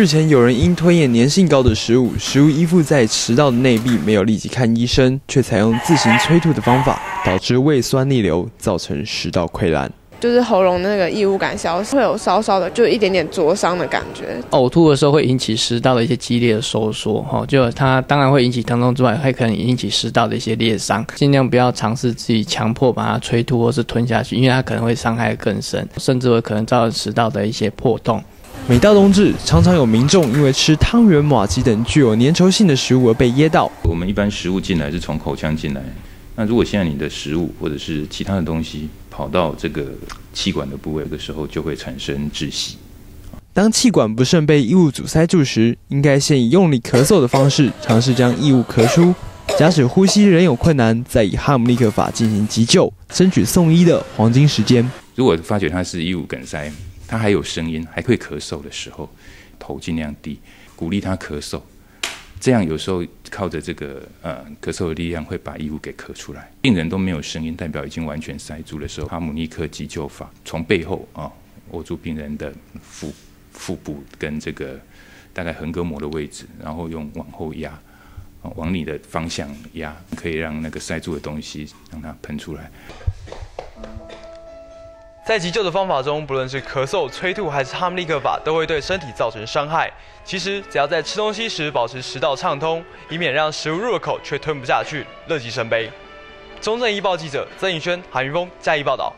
日前有人因吞咽粘性高的食物，食物依附在食道的内壁，没有立即看医生，却采用自行催吐的方法，导致胃酸逆流，造成食道溃烂。就是喉咙那个异物感消失，会有稍稍的就一点点灼伤的感觉。呕吐的时候会引起食道的一些激烈的收缩，哈，就它当然会引起疼痛之外，还可能引起食道的一些裂伤。尽量不要尝试自己强迫把它催吐或是吞下去，因为它可能会伤害更深，甚至会可能造成食道的一些破洞。每到冬至，常常有民众因为吃汤圆、马鸡等具有粘稠性的食物而被噎到。我们一般食物进来是从口腔进来，那如果现在你的食物或者是其他的东西跑到这个气管的部位的时候，就会产生窒息。当气管不慎被异物阻塞住时，应该先以用力咳嗽的方式尝试将异物咳出。假使呼吸仍有困难，再以哈姆立克法进行急救，争取送医的黄金时间。如果发觉它是异物梗塞。他还有声音，还会咳嗽的时候，头尽量低，鼓励他咳嗽。这样有时候靠着这个呃咳嗽的力量，会把异物给咳出来。病人都没有声音，代表已经完全塞住的时候，哈姆尼克急救法，从背后啊握住病人的腹腹部跟这个大概横膈膜的位置，然后用往后压，往你的方向压，可以让那个塞住的东西让它喷出来。在急救的方法中，不论是咳嗽、催吐还是哈姆立克法，都会对身体造成伤害。其实，只要在吃东西时保持食道畅通，以免让食物入了口却吞不下去，乐极生悲。中正医报记者曾颖轩、韩云峰加以报道。